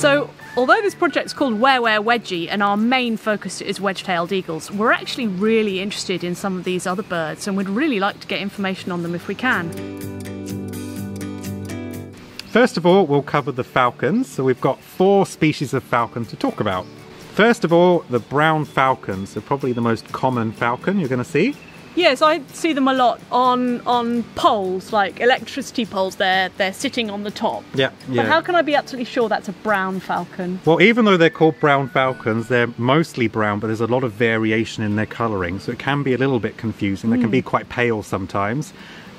So, although this project's called Where Where Wedgie and our main focus is wedge-tailed eagles, we're actually really interested in some of these other birds and we'd really like to get information on them if we can. First of all, we'll cover the falcons. So we've got four species of falcon to talk about. First of all, the brown falcons are probably the most common falcon you're going to see. Yes, I see them a lot on on poles, like electricity poles. They're they're sitting on the top. Yeah, But how can I be absolutely sure that's a brown falcon? Well, even though they're called brown falcons, they're mostly brown, but there's a lot of variation in their colouring, so it can be a little bit confusing. They can be quite pale sometimes.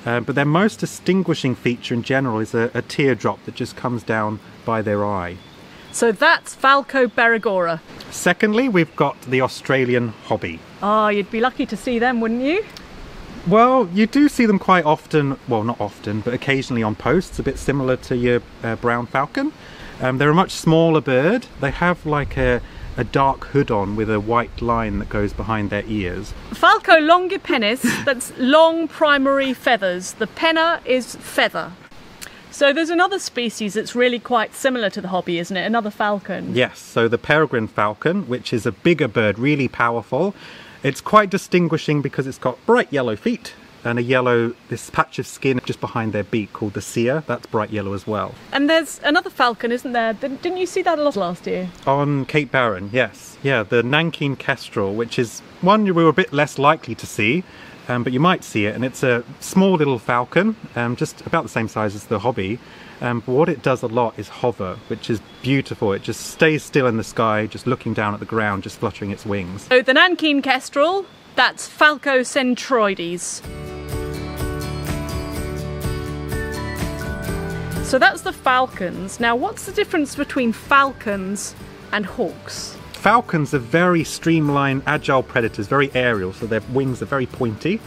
Uh, but their most distinguishing feature in general is a, a teardrop that just comes down by their eye. So that's Falco berigora. Secondly, we've got the Australian hobby. Oh, you'd be lucky to see them, wouldn't you? Well, you do see them quite often, well, not often, but occasionally on posts, a bit similar to your uh, brown falcon. Um, they're a much smaller bird. They have like a, a dark hood on with a white line that goes behind their ears. Falco longipennis, that's long primary feathers. The penna is feather. So there's another species that's really quite similar to the hobby, isn't it? Another falcon. Yes, so the peregrine falcon, which is a bigger bird, really powerful. It's quite distinguishing because it's got bright yellow feet and a yellow, this patch of skin just behind their beak called the cere, that's bright yellow as well. And there's another falcon, isn't there? Didn't you see that a lot last year? On Cape Barren, yes. Yeah, the Nankeen kestrel, which is one we were a bit less likely to see, um, but you might see it. And it's a small little falcon, um, just about the same size as the hobby. Um, but what it does a lot is hover, which is beautiful. It just stays still in the sky, just looking down at the ground, just fluttering its wings. So the Nankeen kestrel, that's Falco cenchroides. So that's the falcons. Now, what's the difference between falcons and hawks? Falcons are very streamlined, agile predators, very aerial, so their wings are very pointy.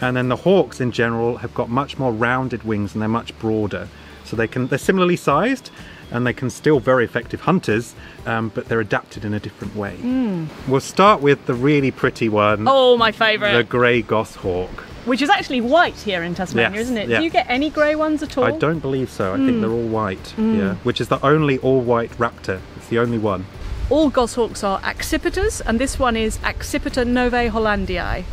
And then the hawks in general have got much more rounded wings and they're much broader. So they can they're similarly sized and they can still very effective hunters, um, but they're adapted in a different way. Hmm. We'll start with the really pretty one, Oh, my favourite. the grey goshawk. Which is actually white here in Tasmania, Yes, isn't it? yeah. Do you get any grey ones at all? I don't believe so. I think hmm. they're all white. Hmm. Yeah, which is the only all-white raptor. It's the only one. All goshawks are accipiters, and this one is Accipiter novae hollandiae.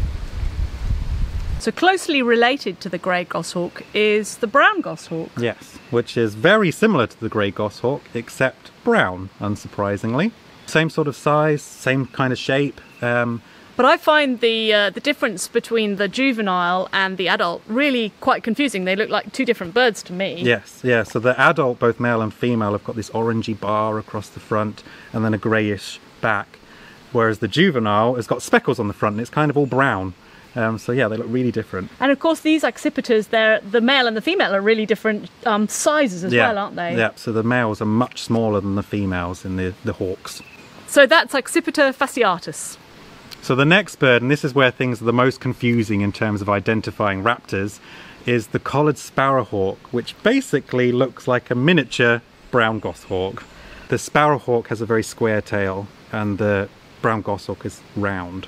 So closely related to the grey goshawk is the brown goshawk. Yes, which is very similar to the grey goshawk, except brown, unsurprisingly. Same sort of size, same kind of shape. Um, But I find the uh, the difference between the juvenile and the adult really quite confusing. They look like two different birds to me. yes, yeah. So the adult, both male and female, have got this orangey bar across the front and then a greyish back, whereas the juvenile has got speckles on the front and it's kind of all brown. Um, so yeah, they look really different. And of course, these accipiters, they're the male and the female are really different um, sizes as yeah, well, aren't they? Yeah. So the males are much smaller than the females in the the hawks. So that's Accipiter fasciatus. So the next bird, and this is where things are the most confusing in terms of identifying raptors, is the collared sparrowhawk, which basically looks like a miniature brown goshawk. The sparrowhawk has a very square tail, and the brown goshawk is round.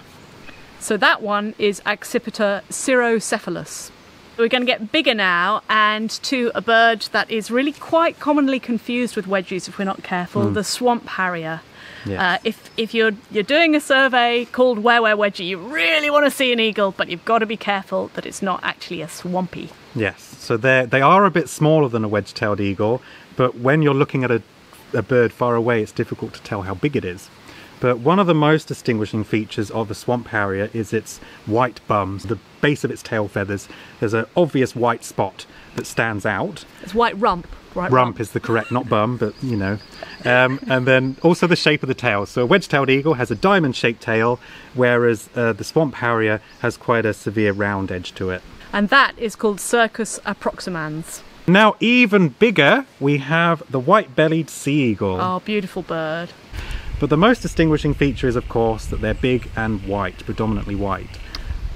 So that one is Accipiter cirrhocephalus. We're going to get bigger now and to a bird that is really quite commonly confused with wedgies if we're not careful, hmm. the swamp harrier. Yes. Uh, if if you're you're doing a survey called Where Where Wedgie, you really want to see an eagle, but you've got to be careful that it's not actually a swampy. Yes, so they they are a bit smaller than a wedge-tailed eagle, but when you're looking at a, a bird far away, it's difficult to tell how big it is. But one of the most distinguishing features of the swamp harrier is its white bums, the base of its tail feathers. There's an obvious white spot that stands out. It's white rump, right? Rump is the correct, not bum, but you know. Um, and then also the shape of the tail. So a wedge-tailed eagle has a diamond-shaped tail, whereas uh, the swamp harrier has quite a severe round edge to it. and that is called Circus approximans. Now, even bigger, we have the white-bellied sea eagle. Oh, beautiful bird. But the most distinguishing feature is, of course, that they're big and white, predominantly white.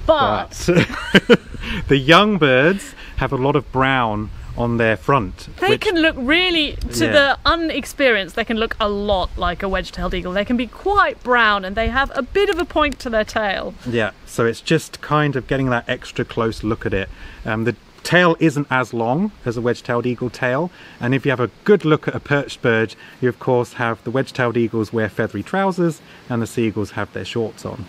But But the young birds have a lot of brown on their front. They which- can look really, to Yeah. the unexperienced, they can look a lot like a wedge-tailed eagle. They can be quite brown and they have a bit of a point to their tail. Yeah, so it's just kind of getting that extra close look at it. Um, the tail isn't as long as a wedge-tailed eagle tail and if you have a good look at a perched bird you of course have the wedge-tailed eagles wear feathery trousers and the sea eagles have their shorts on.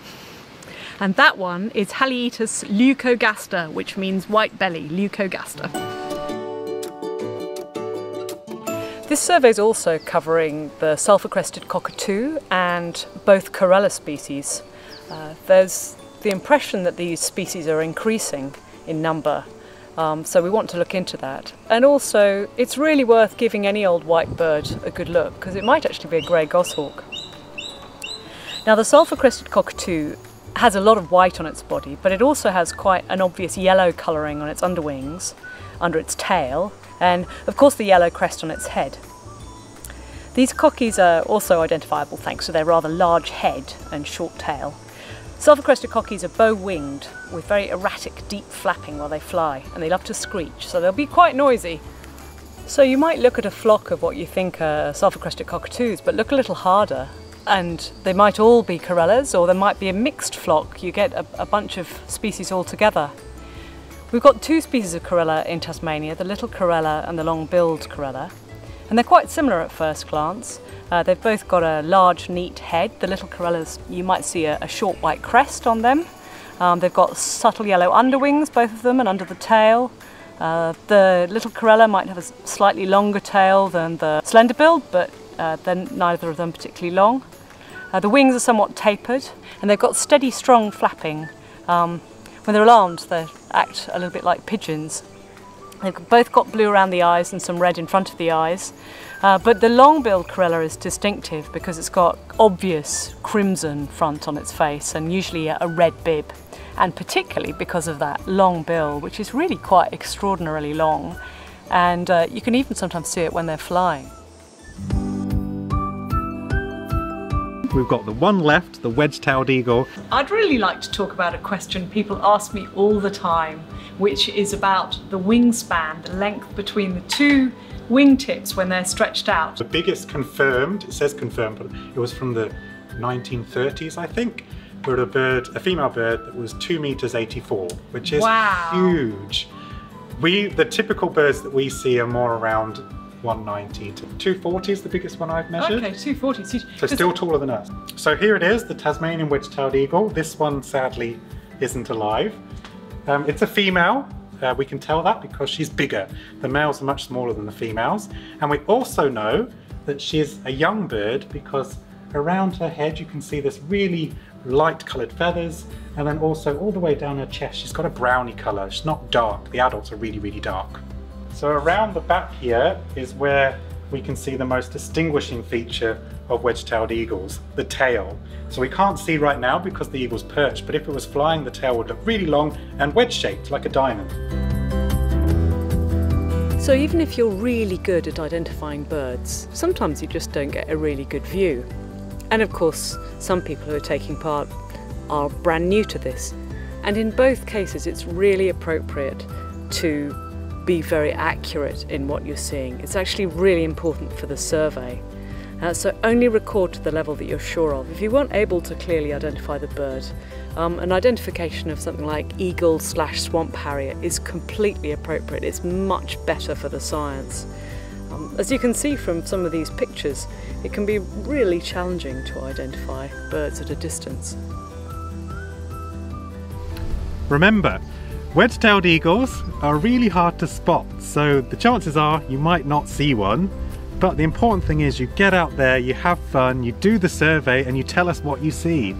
And that one is Haliaeetus leucogaster, which means white belly, leucogaster. This survey is also covering the sulphur-crested cockatoo and both Corella species. Uh, there's the impression that these species are increasing in number um, so we want to look into that. And also, it's really worth giving any old white bird a good look because it might actually be a grey goshawk. Now the sulphur-crested cockatoo has a lot of white on its body, but it also has quite an obvious yellow colouring on its underwings, under its tail, and of course the yellow crest on its head. These cockies are also identifiable thanks to their rather large head and short tail. Sulphur-crested cockies are bow-winged with very erratic deep flapping while they fly and they love to screech so they'll be quite noisy. So you might look at a flock of what you think are sulphur-crested cockatoos but look a little harder and they might all be corellas or there might be a mixed flock. You get a, a bunch of species all together. We've got two species of corella in Tasmania, the little corella and the long-billed corella and they're quite similar at first glance. Uh, they've both got a large, neat head. The little corellas, you might see a, a short white crest on them. Um, they've got subtle yellow underwings, both of them, and under the tail. Uh, the little corella might have a slightly longer tail than the slender billed, but uh, they're neither of them particularly long. Uh, the wings are somewhat tapered, and they've got steady, strong flapping. Um, when they're alarmed, they act a little bit like pigeons. They've both got blue around the eyes and some red in front of the eyes. Uh, but the long-billed corella is distinctive because it's got obvious crimson front on its face and usually a red bib. And particularly because of that long bill, which is really quite extraordinarily long. And uh, you can even sometimes see it when they're flying. We've got the one left, the wedge-tailed eagle. I'd really like to talk about a question people ask me all the time, which is about the wingspan, the length between the two wingtips when they're stretched out. The biggest confirmed, it says confirmed, but it was from the 1930s, I think, where a bird, a female bird that was two meters 84, which is wow. huge. We, the typical birds that we see are more around 190 to 240 is the biggest one I've measured. Okay, 240. So still taller than us. So here it is, the Tasmanian wedge-tailed eagle. This one sadly isn't alive. Um, it's a female, uh, we can tell that because she's bigger. The males are much smaller than the females. And we also know that she's a young bird because around her head you can see this really light coloured feathers and then also all the way down her chest she's got a browny colour. She's not dark, the adults are really, really dark. So around the back here is where we can see the most distinguishing feature of wedge-tailed eagles, the tail. So we can't see right now because the eagle's perched, but if it was flying, the tail would look really long and wedge-shaped like a diamond. So even if you're really good at identifying birds, sometimes you just don't get a really good view. And of course, some people who are taking part are brand new to this. And in both cases, it's really appropriate to be very accurate in what you're seeing. It's actually really important for the survey. Uh, so only record to the level that you're sure of. If you weren't able to clearly identify the bird, um, an identification of something like eagle slash swamp harrier is completely appropriate. It's much better for the science. Um, as you can see from some of these pictures, it can be really challenging to identify birds at a distance. Remember, wedge-tailed eagles are really hard to spot, so the chances are you might not see one but the important thing is you get out there, you have fun, you do the survey and you tell us what you see.